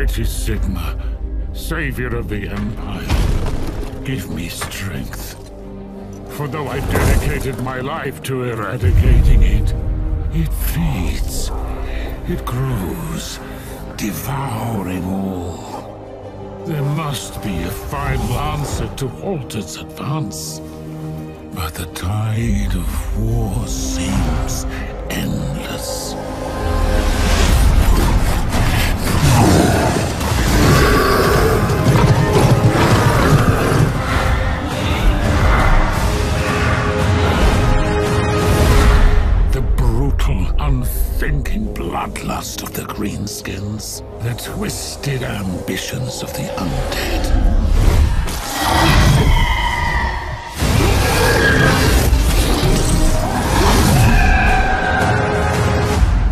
Mighty Sigmar, savior of the Empire, give me strength. For though I've dedicated my life to eradicating it, it feeds, it grows, devouring all. There must be a final answer to halt its advance. But the tide of war seems endless. Bloodlust of the greenskins. The twisted ambitions of the undead.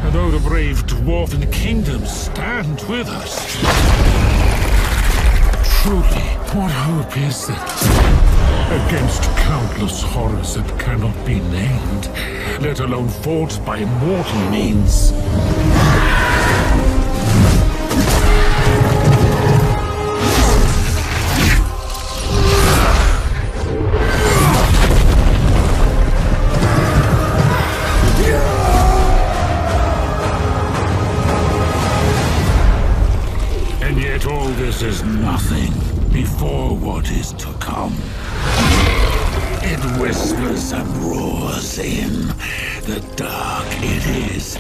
And though the brave dwarven kingdoms stand with us, truly, what hope is there? Against countless horrors that cannot be named, let alone fought by mortal means. And yet all this is nothing before what is to come. It whispers and roars in. The dark it is.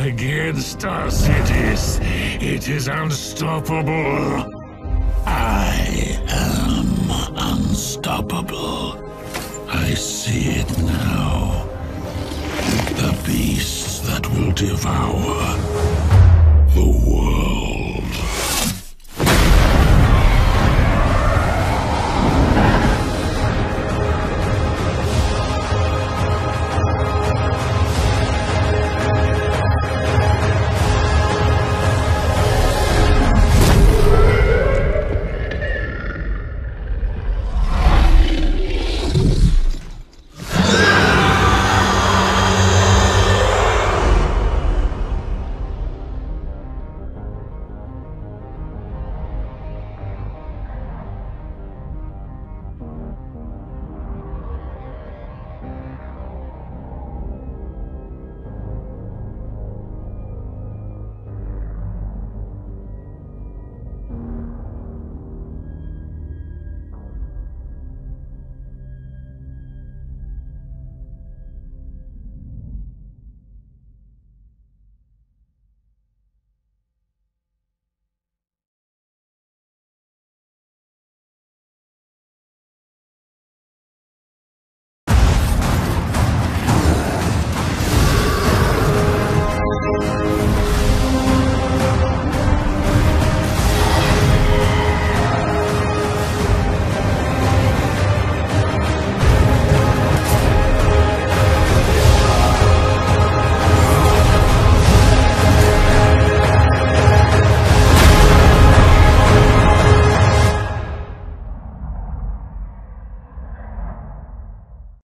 Against us it is. It is unstoppable. I am unstoppable. I see it now. The beasts that will devour